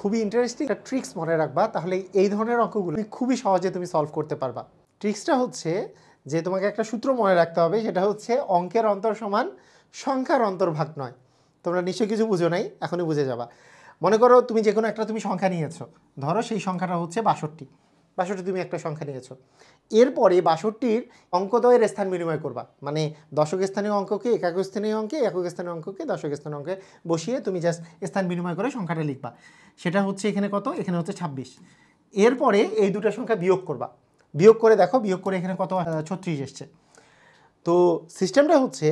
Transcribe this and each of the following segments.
খুবই ইন্টারেস্টিং একটা ট্রিক্স মনে রাখবা, তাহলে এই ধরনের অঙ্কগুলো খুবই সহজে তুমি সলভ করতে পারবা। ট্রিক্সটা হচ্ছে যে তোমাকে একটা সূত্র মনে রাখতে হবে, সেটা হচ্ছে অঙ্কের অন্তর সমান সংখ্যার অন্তর্ভাগ নয়। তোমরা নিশ্চয়ই কিছু বুঝো নাই, এখনই বুঝে যাবা। মনে করো তুমি যে কোনো একটা তুমি সংখ্যা নিয়েছো, ধরো সেই সংখ্যাটা হচ্ছে বাষট্টি। বাষট্টি তুমি একটা সংখ্যা নিয়েছো। এরপরে বাষট্টির অঙ্কদ্বয়ের স্থান বিনিময় করবা। মানে দশক স্থানীয় অঙ্ককে, একাক স্থানীয় অঙ্কে, একক স্থানীয় অঙ্ককে, দশক স্থানীয় অঙ্কে বসিয়ে তুমি জাস্ট স্থান বিনিময় করে সংখ্যাটা লিখবা। সেটা হচ্ছে এখানে কত? এখানে হচ্ছে ছাব্বিশ। এরপরে এই দুটো সংখ্যা বিয়োগ করবা। বিয়োগ করে দেখো, বিয়োগ করে এখানে কত? ছত্রিশ এসছে। তো সিস্টেমটা হচ্ছে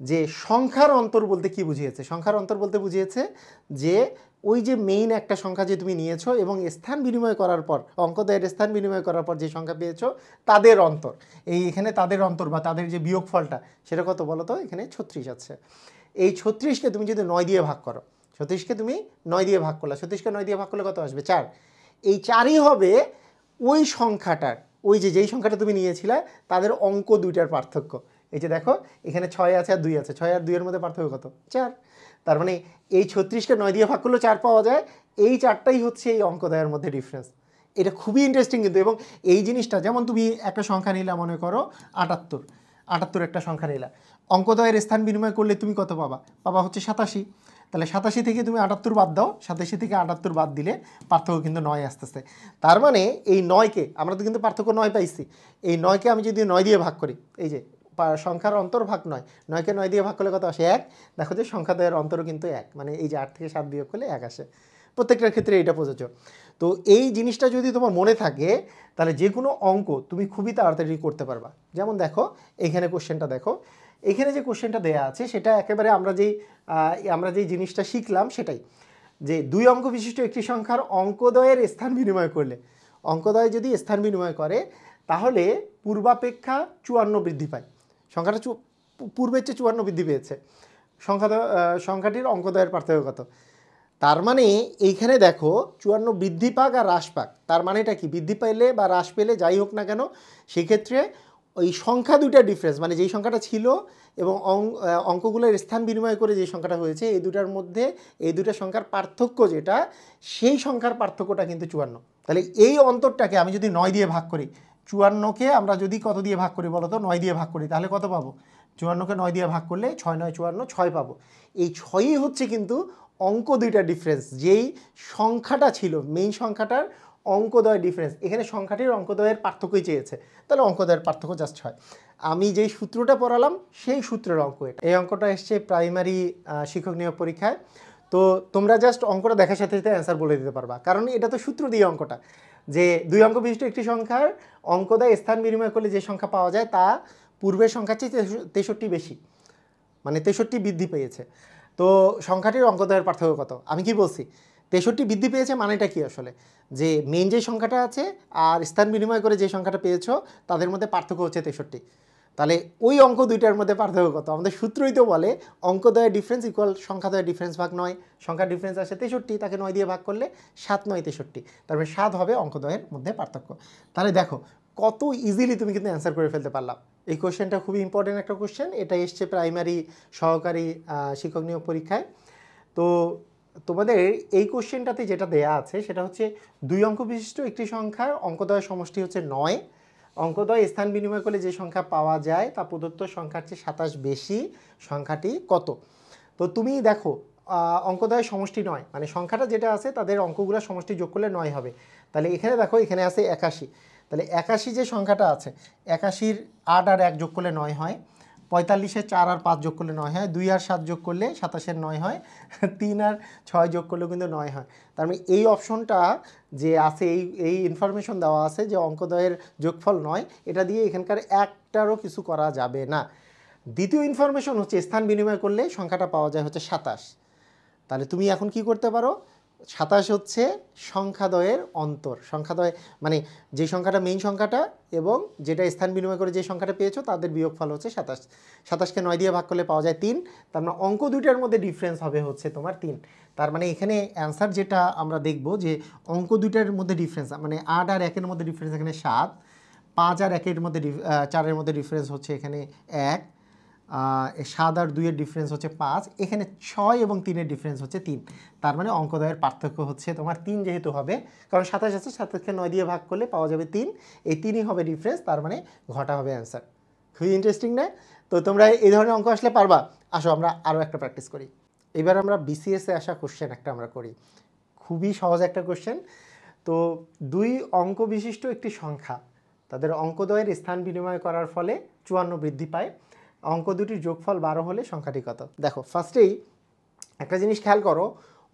যে সংখ্যার অন্তর বলতে কি বুঝিয়েছে? সংখ্যার অন্তর বলতে বুঝিয়েছে যে ওই যে মেইন একটা সংখ্যা যে তুমি নিয়েছো এবং স্থান বিনিময় করার পর অঙ্কদয়ের স্থান বিনিময় করার পর যে সংখ্যা পেয়েছ, তাদের অন্তর। এই এখানে তাদের অন্তর বা তাদের যে বিয়োগ ফলটা সেটা কত বলো তো এখানে ছত্রিশ আছে। এই ছত্রিশকে তুমি যদি নয় দিয়ে ভাগ করো, ছত্রিশকে তুমি নয় দিয়ে ভাগ করলে, ছত্রিশকে নয় দিয়ে ভাগ করলে কত আসবে? চার। এই চারই হবে ওই সংখ্যাটার, ওই যে যেই সংখ্যাটা তুমি নিয়েছিলে, তাদের অঙ্ক দুইটার পার্থক্য। এই যে দেখো, এখানে ছয় আছে আর দুই আছে। ছয় আর দুইয়ের মধ্যে পার্থক্য কত? চার। তার মানে এই ছত্রিশকে নয় দিয়ে ভাগ করলেও চার পাওয়া যায়। এই চারটাই হচ্ছে এই অঙ্কদয়ের মধ্যে ডিফারেন্স এটা খুবই ইন্টারেস্টিং কিন্তু এবং এই জিনিসটা, যেমন তুমি একটা সংখ্যা নিলা, মনে করো আটাত্তর। আটাত্তর একটা সংখ্যা নিলা। অঙ্কদয়ের স্থান বিনিময় করলে তুমি কত পাবা? পাবা হচ্ছে সাতাশি। তাহলে সাতাশি থেকে তুমি আটাত্তর বাদ দাও। সাতাশি থেকে আটাত্তর বাদ দিলে পার্থক্য কিন্তু নয় আসতেছে। তার মানে এই নয়কে, আমরা তো কিন্তু পার্থক্য নয় পাইছি। এই নয়কে আমি যদি নয় দিয়ে ভাগ করি, এই যে সংখ্যার অন্তর্ভাগ নয়। নয়কে নয় দিয়ে ভাগ করলে কত আসে? এক। দেখো যে সংখ্যা দ্বয়ের অন্তরও কিন্তু এক। মানে এই যে আট থেকে সাত বিয়োগ করলে এক আসে। প্রত্যেকটার ক্ষেত্রে এটা প্রযোজ্য। তো এই জিনিসটা যদি তোমার মনে থাকে, তাহলে যে কোনো অঙ্ক তুমি খুবই তাড়াতাড়ি করতে পারবা। যেমন দেখো, এখানে কোশ্চেনটা দেখো। এখানে যে কোশ্চেনটা দেয়া আছে, সেটা একেবারে আমরা যেই আমরা যেই জিনিসটা শিখলাম সেটাই। যে দুই অঙ্ক বিশিষ্ট একটি সংখ্যার অঙ্কদ্বয়ের স্থান বিনিময় করলে। অঙ্কদ্বয় যদি স্থান বিনিময় করে, তাহলে পূর্বাপেক্ষা চুয়ান্ন বৃদ্ধি পায়। সংখ্যাটা পূর্বের চেয়ে চুয়ান্ন বৃদ্ধি পেয়েছে। সংখ্যা সংখ্যাটির অঙ্কদয়ের পার্থক্য কত? তার মানে এইখানে দেখো চুয়ান্ন বৃদ্ধি পাক আর হ্রাস পাক। তার মানেটা কি? বৃদ্ধি পাইলে বা হ্রাস পেলে যাই হোক না কেন, সেক্ষেত্রে ওই সংখ্যা দুইটা ডিফারেন্স মানে যেই সংখ্যাটা ছিল এবং অঙ্কগুলোর স্থান বিনিময় করে যে সংখ্যাটা হয়েছে, এই দুটার মধ্যে এই দুটা সংখ্যার পার্থক্য যেটা, সেই সংখ্যার পার্থক্যটা কিন্তু চুয়ান্ন। তাহলে এই অন্তরটাকে আমি যদি নয় দিয়ে ভাগ করি চুয়ান্নকে আমরা যদি কত দিয়ে ভাগ করি বলো তো? নয় দিয়ে ভাগ করি, তাহলে কত পাবো? চুয়ান্নকে নয় দিয়ে ভাগ করলে ছয় নয় চুয়ান্ন ছয় পাবো। এই ছয়ই হচ্ছে কিন্তু অঙ্ক দুইটা ডিফারেন্স যেই সংখ্যাটা ছিল মেইন সংখ্যাটার অঙ্কদয় ডিফারেন্স এখানে সংখ্যাটির অঙ্কদয়ের পার্থক্যই চেয়েছে। তাহলে অঙ্কদয়ের পার্থক্য জাস্ট হয় আমি যেই সূত্রটা পড়ালাম, সেই সূত্রের অঙ্ক এটা। এই অঙ্কটা এসছে প্রাইমারি শিক্ষক নিয়োগ পরীক্ষায়। তো তোমরা জাস্ট অঙ্কটা দেখার সাথে সাথে অ্যান্সার বলে দিতে পারবা। কারণ এটা তো সূত্র দিয়ে অঙ্কটা। যে দুই অঙ্ক বিশিষ্ট একটি সংখ্যার অঙ্ক দেয় স্থান বিনিময় করলে যে সংখ্যা পাওয়া যায় তা পূর্বের সংখ্যার চেয়ে তেষট্টি- বেশি। মানে তেষট্টি বৃদ্ধি পেয়েছে। তো সংখ্যাটির অঙ্কদয়ের পার্থক্য কত? আমি কি বলছি? তেষট্টি বৃদ্ধি পেয়েছে মানেটা কি আসলে? যে মেন যে সংখ্যাটা আছে আর স্থান বিনিময় করে যে সংখ্যাটা পেয়েছ, তাদের মধ্যে পার্থক্য হচ্ছে তেষট্টি। তাহলে ওই অঙ্ক দুইটার মধ্যে পার্থক্য কত? আমাদের সূত্রই তো বলে অঙ্কদয়ের ডিফারেন্স ইকুয়াল সংখ্যাদয়ের ডিফারেন্স ভাগ নয়। সংখ্যার ডিফারেন্স আসে তেষট্টি, তাকে নয় দিয়ে ভাগ করলে সাত, নয়, তেষট্টি। তারপরে সাত হবে অঙ্কদয়ের মধ্যে পার্থক্য। তাহলে দেখো, কত ইজিলি তুমি কিন্তু অ্যান্সার করে ফেলতে পারলাম। এই কোশ্চেনটা খুবই ইম্পর্টেন্ট একটা কোশ্চেন এটা এসছে প্রাইমারি সহকারী শিক্ষক নিয়োগ পরীক্ষায়। তো তোমাদের এই কোশ্চেনটাতে যেটা দেয়া আছে, সেটা হচ্ছে দুই অঙ্ক বিশিষ্ট একটি সংখ্যার অঙ্কদয় সমষ্টি হচ্ছে নয়। অঙ্কদয় স্থান বিনিময় করলে যে সংখ্যা পাওয়া যায় তা প্রদত্ত সংখ্যার চেয়ে সাতাশ বেশি সংখ্যাটি কত? তো তুমি দেখো অঙ্কদ্বয় সমষ্টি নয় মানে সংখ্যাটা যেটা আছে তাদের অঙ্কগুলো সমষ্টি যোগ করলে নয় হবে। তাহলে এখানে দেখো, এখানে আছে একাশি। তাহলে একাশি যে সংখ্যাটা আছে, একাশির আট আর এক যোগ করলে নয় হয়। পঁয়তাল্লিশের চার আর পাঁচ যোগ করলে নয় হয়, দুই আর সাত যোগ করলে সাতাশের নয় হয়, তিন আর ছয় যোগ করলেও কিন্তু নয় হয়। তার মানে এই অপশনটা যে আছে, এই এই ইনফরমেশন দেওয়া আছে যে অঙ্কদয়ের যোগফল নয়, এটা দিয়ে এখানকার একটারও কিছু করা যাবে না। দ্বিতীয় ইনফরমেশন হচ্ছে স্থান বিনিময় করলে সংখ্যাটা পাওয়া যায় হচ্ছে সাতাশ। তাহলে তুমি এখন কি করতে পারো? সাতাশ হচ্ছে সংখ্যাদয়ের অন্তর। সংখ্যাদয় মানে যে সংখ্যাটা মেইন সংখ্যাটা এবং যেটা স্থান বিনিময় করে যে সংখ্যাটা পেয়েছ, তাদের বিয়োগফল হচ্ছে সাতাশ। সাতাশকে নয় দিয়ে ভাগ করলে পাওয়া যায় তিন। তার মানে অঙ্ক দুইটার মধ্যে ডিফারেন্স হবে হচ্ছে তোমার তিন। তার মানে এখানে অ্যান্সার যেটা আমরা দেখব যে অঙ্ক দুইটার মধ্যে ডিফারেন্স মানে আট আর একের মধ্যে ডিফারেন্স এখানে সাত, পাঁচ আর একের মধ্যে চারের মধ্যে ডিফারেন্স হচ্ছে এখানে এক। সাত আর দুইয়ের ডিফারেন্স হচ্ছে পাঁচ, এখানে ছয় এবং তিনের ডিফারেন্স হচ্ছে তিন। তার মানে অঙ্কদয়ের পার্থক্য হচ্ছে তোমার তিন যেহেতু হবে, কারণ সাতাশ আছে, সাতাশকে নয় দিয়ে ভাগ করলে পাওয়া যাবে তিন। এই তিনই হবে ডিফারেন্স তার মানে ঘটা হবে অ্যান্সার খুবই ইন্টারেস্টিং না? তো তোমরা এই ধরনের অঙ্ক আসলে পারবা। আসো, আমরা আরও একটা প্র্যাকটিস করি। এবার আমরা বিসিএসে আসা কোশ্চেন একটা আমরা করি। খুবই সহজ একটা কোশ্চেন তো দুই অঙ্ক বিশিষ্ট একটি সংখ্যা, তাদের অঙ্কদ্বয়ের স্থান বিনিময় করার ফলে চুয়ান্ন বৃদ্ধি পায়। অঙ্ক দুটির যোগফল বারো হলে সংখ্যাটি কত? দেখো ফার্স্টেই একটা জিনিস খেয়াল করো,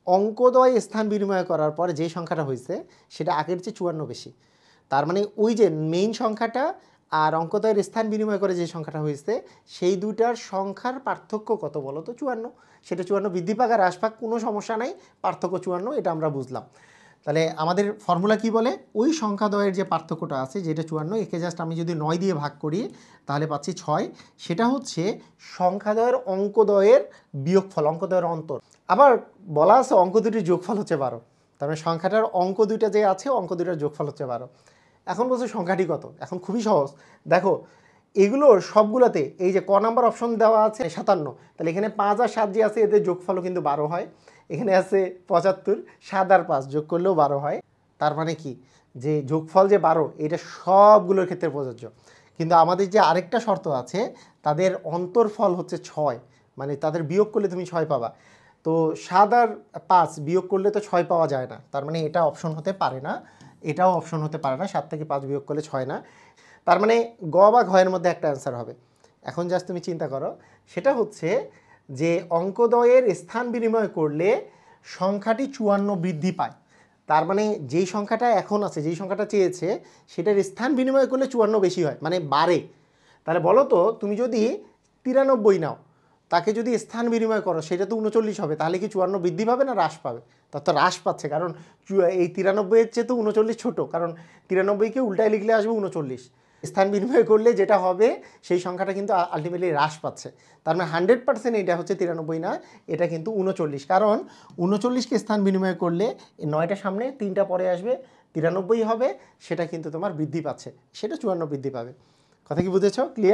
অঙ্কদ্বয় স্থান বিনিময় করার পর যে সংখ্যাটা হয়েছে, সেটা আগের চেয়ে চুয়ান্ন বেশি। তার মানে ওই যে মেইন সংখ্যাটা আর অঙ্কদ্বয়ের স্থান বিনিময় করে যে সংখ্যাটা হয়েছে, সেই দুটার সংখ্যার পার্থক্য কত বলো তো? চুয়ান্ন। সেটা চুয়ান্ন বৃদ্ধি পাক আর হ্রাস পাক কোনো সমস্যা নাই, পার্থক্য চুয়ান্ন, এটা আমরা বুঝলাম। তাহলে আমাদের ফর্মুলা কি বলে? ওই সংখ্যাদ্বয়ের যে পার্থক্যটা আছে, যেটা চুয়ান্ন, একে জাস্ট আমি যদি নয় দিয়ে ভাগ করি, তাহলে পাচ্ছি ছয়। সেটা হচ্ছে সংখ্যাদ্বয়ের অঙ্কদ্বয়ের বিয়োগফল, অঙ্কদ্বয়ের অন্তর। আবার বলা আছে অঙ্ক দুটির যোগফল হচ্ছে বারো। তার মানে সংখ্যাটার অঙ্ক দুইটা যে আছে, অঙ্ক দুইটার যোগফল হচ্ছে বারো। এখন বলছে সংখ্যাটি কত? এখন খুবই সহজ। দেখো, এগুলোর সবগুলোতে এই যে ক নাম্বার অপশন দেওয়া আছে, সাতান্ন। তাহলে এখানে পাঁচ আর সাত যে আছে, এদের যোগফলও কিন্তু বারো হয়। এখানে আছে পঁচাত্তর, সাত আর পাঁচ যোগ করলেও বারো হয়। তার মানে কি? যে যোগফল যে বারো, এটা সবগুলোর ক্ষেত্রে প্রযোজ্য। কিন্তু আমাদের যে আরেকটা শর্ত আছে, তাদের অন্তরফল হচ্ছে ছয়। মানে তাদের বিয়োগ করলে তুমি ছয় পাবা। তো সাত আর পাঁচ বিয়োগ করলে তো ছয় পাওয়া যায় না। তার মানে এটা অপশন হতে পারে না। এটাও অপশন হতে পারে না। সাত থেকে পাঁচ বিয়োগ করলে ছয় না। তার মানে গ বা ঘয়ের মধ্যে একটা অ্যান্সার হবে। এখন জাস্ট তুমি চিন্তা করো। সেটা হচ্ছে যে অঙ্কদ্বয়ের স্থান বিনিময় করলে সংখ্যাটি চুয়ান্ন বৃদ্ধি পায়। তার মানে যেই সংখ্যাটা এখন আছে, যেই সংখ্যাটা চেয়েছে, সেটার স্থান বিনিময় করলে চুয়ান্ন বেশি হয় মানে বাড়ে। তাহলে বলো তো, তুমি যদি তিরানব্বই নাও, তাকে যদি স্থান বিনিময় করো, সেটা তো উনচল্লিশ হবে, তাহলে কি চুয়ান্ন বৃদ্ধি পাবে না হ্রাস পাবে? তার তো হ্রাস পাচ্ছে, কারণ এই তিরানব্বইয়ের চেয়ে তো উনচল্লিশ ছোটো, কারণ তিরানব্বইকে উল্টায় লিখলে আসবে উনচল্লিশ। স্থান বিনিময় করলে যেটা হবে, সেই সংখ্যাটা কিন্তু আলটিমেটলি হ্রাস পাচ্ছে। তার মানে হান্ড্রেড পার্সেন্ট এটা হচ্ছে তিরানব্বই না, এটা কিন্তু উনচল্লিশ কারণ উনচল্লিশকে স্থান বিনিময় করলে নয়টা সামনে, তিনটা পরে আসবে, তিরানব্বই হবে, সেটা কিন্তু তোমার বৃদ্ধি পাচ্ছে, সেটা চুয়ান্ন বৃদ্ধি পাবে। কথা কি বুঝেছ? ক্লিয়ার